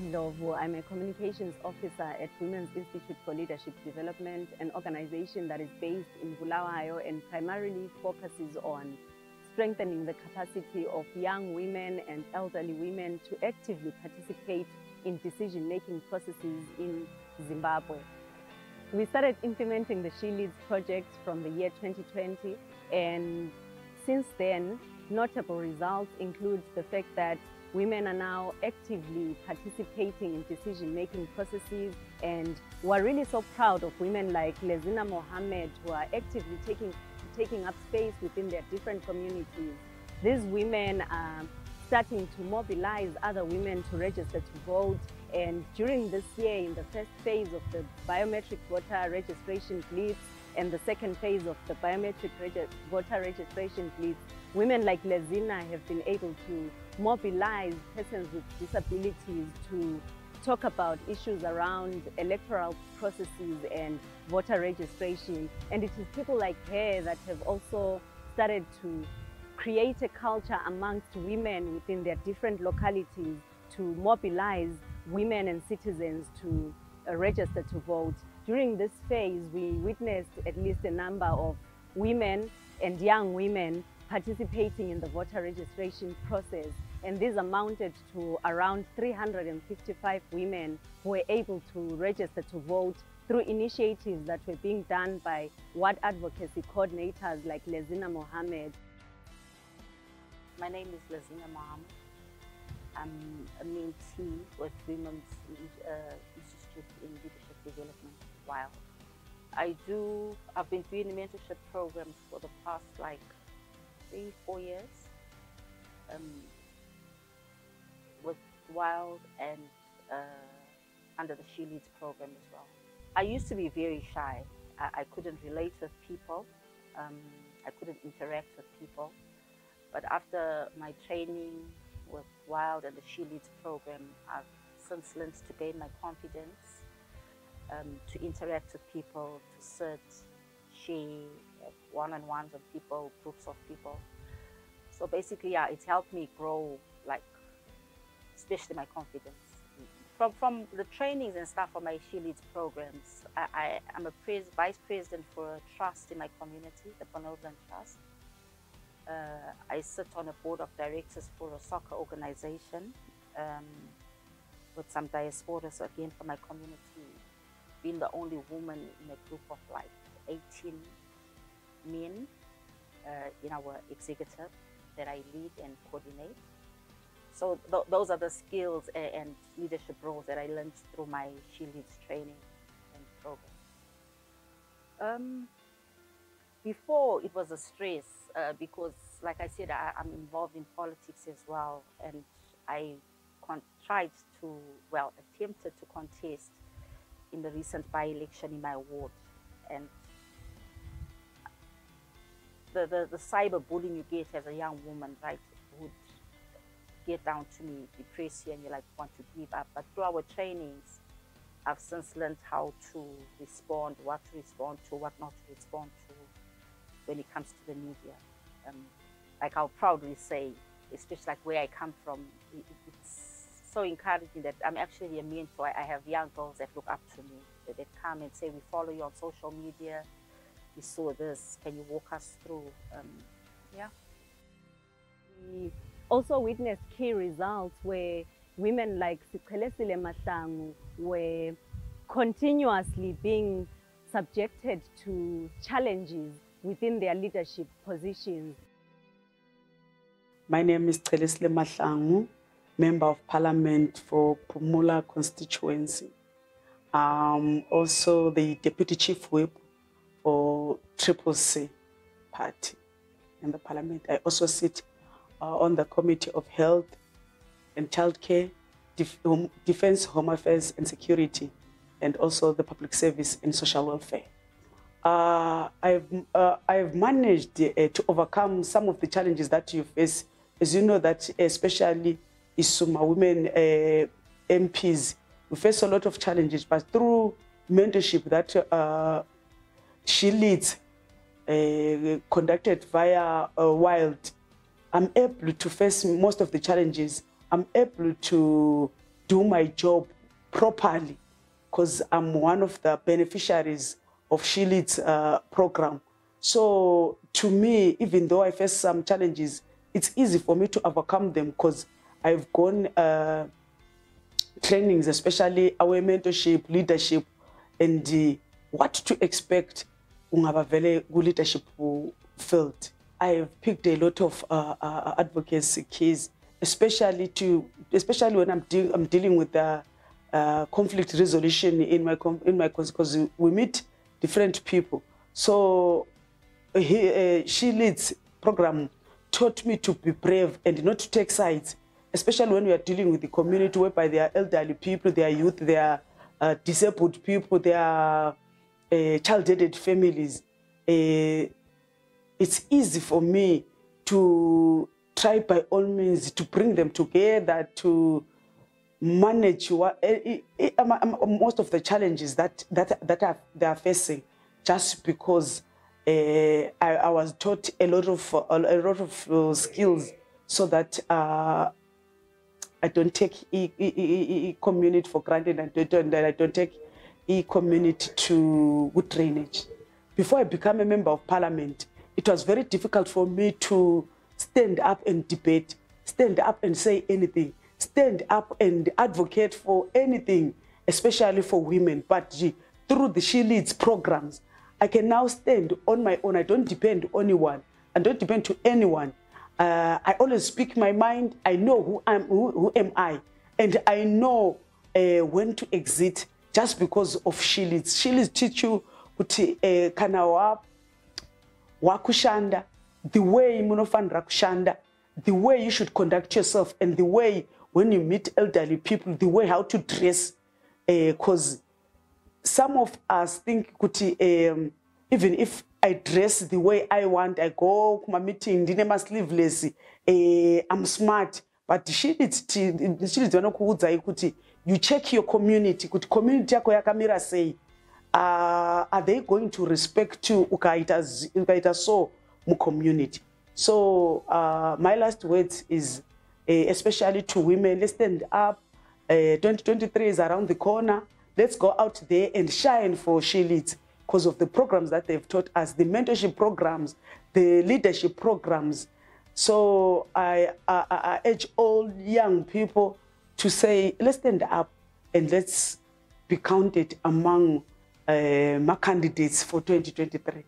Ndlovu. I'm a communications officer at Women's Institute for Leadership Development, an organization that is based in Bulawayo and primarily focuses on strengthening the capacity of young women and elderly women to actively participate in decision-making processes in Zimbabwe. We started implementing the She Leads project from the year 2020 and since then, notable results include the fact that women are now actively participating in decision-making processes and we're really so proud of women like Lezina Mohammed who are actively taking, taking up space within their different communities. These women are starting to mobilize other women to register to vote and during this year in the first phase of the biometric voter registration blitz and the second phase of the biometric regi voter registration blitz, women like Lezina have been able to mobilize persons with disabilities to talk about issues around electoral processes and voter registration. And it is people like her that have also started to create a culture amongst women within their different localities to mobilize women and citizens to uh, register to vote. During this phase, we witnessed at least a number of women and young women participating in the voter registration process. And this amounted to around 355 women who were able to register to vote through initiatives that were being done by ward advocacy coordinators like Lezina Mohammed. My name is Lezina Mohammed. I'm a mentee with Women's uh, Institute in Leadership Development, WILD. I do, I've been doing mentorship programs for the past like three, four years um, with WILD and uh, under the She Leads program as well. I used to be very shy. I, I couldn't relate with people. Um, I couldn't interact with people. But after my training with WILD and the She Leads program, I've since learned to gain my confidence, um, to interact with people, to sit, share one-on-ones with people, groups of people. So basically, yeah, it's helped me grow, like, especially my confidence. From, from the trainings and stuff for my She Leads programs, I, I, am a pres vice president for a trust in my community, the Bonovan Trust. Uh, I sit on a board of directors for a soccer organization um, with some diasporas again for my community. Being the only woman in a group of like 18 men uh, in our executive that I lead and coordinate. So th those are the skills and, leadership roles that I learned through my She Leads training and program. Um, before it was a stress uh, because, like I said, I, am involved in politics as well, and I tried to, well, attempted to contest in the recent by-election in my ward, and the, the, the cyberbullying you get as a young woman, right, would get down to me, depress you, and you like want to give up. But through our trainings, I've since learned how to respond, what to respond to, what not to respond to when it comes to the media. Um, like I'll proudly say, especially like where I come from, it, it's so encouraging that I'm actually a mentor. I have young girls that look up to me, that, come and say, we follow you on social media, we saw this, can you walk us through? Um, yeah. We also witnessed key results where women like Sichelesile Mahlangu were continuously being subjected to challenges within their leadership positions. My name is Celesile Mahlangu, Member of Parliament for Pumula constituency. I'm also the Deputy Chief Whip for Triple C Party in the Parliament. I also sit uh, on the Committee of Health and Childcare, Def Defense, Home Affairs and Security, and also the Public Service and Social Welfare. Uh, I've, uh, I've managed uh, to overcome some of the challenges that you face. As you know that especially Isuma women uh, MPs, we face a lot of challenges, but through mentorship that uh, she leads, uh, conducted via WILD, I'm able to face most of the challenges. I'm able to, do my job properly because I'm one of the beneficiaries of She Leads uh, program. So to me, even though I face some challenges, it's easy for me to overcome them because I've gone uh, trainings, especially our mentorship, leadership, and uh, what to expect ungaba vele ku-leadership field. I've picked a lot of uh, uh, advocacy keys, especially to, especially when I'm, de I'm dealing with the uh, conflict resolution in my in my because we meet different people. So he, uh, she leads program taught me to be brave and not to take sides, especially when we are dealing with the community whereby there are elderly people, there are youth, there are uh, disabled people, there are uh, child-headed families. Uh, it's easy for me to try by all means to bring them together, to manage what, uh, most of the challenges that, that, that are, they are facing just because uh, I, I, was taught a lot of a lot of skills so that uh, I don't take e, e, e, community for granted and don't, I don't take e community to good drainage. Before I became a member of parliament, it was very difficult for me to stand up and debate, stand up and say anything, stand up and advocate for anything, especially for women. But gee, through the She Leads programs, I can now stand on my own. I don't depend on anyone. I don't depend to anyone. Uh, I always speak my mind. I know who, I'm, who, who am I. And I know uh, when to exit just because of Shilits. Shilits teach you kuti uh, kana wa wakushanda, the way munofanira kushanda, the way you should conduct yourself, and the way when you meet elderly people, the way how to dress. Because uh, some of us think kuti um, even if I dress the way I want, I go kuma meeting, ndine ma sleeveless, uh, I'm smart. But shilits vanokuudzai kuti you check your community kuti community yako yakamira sei. Uh, are they going to respect you ukaita, ukaita so mu community? So uh, my last words is uh, especially to women, let's stand up. Uh, 2023 is around the corner. Let's go out there and shine for She Leads because of the programs that they've taught us, the mentorship programs, the leadership programs. So I, I, I urge all young people to say, let's stand up and let's be counted among uh, my candidates for 2023.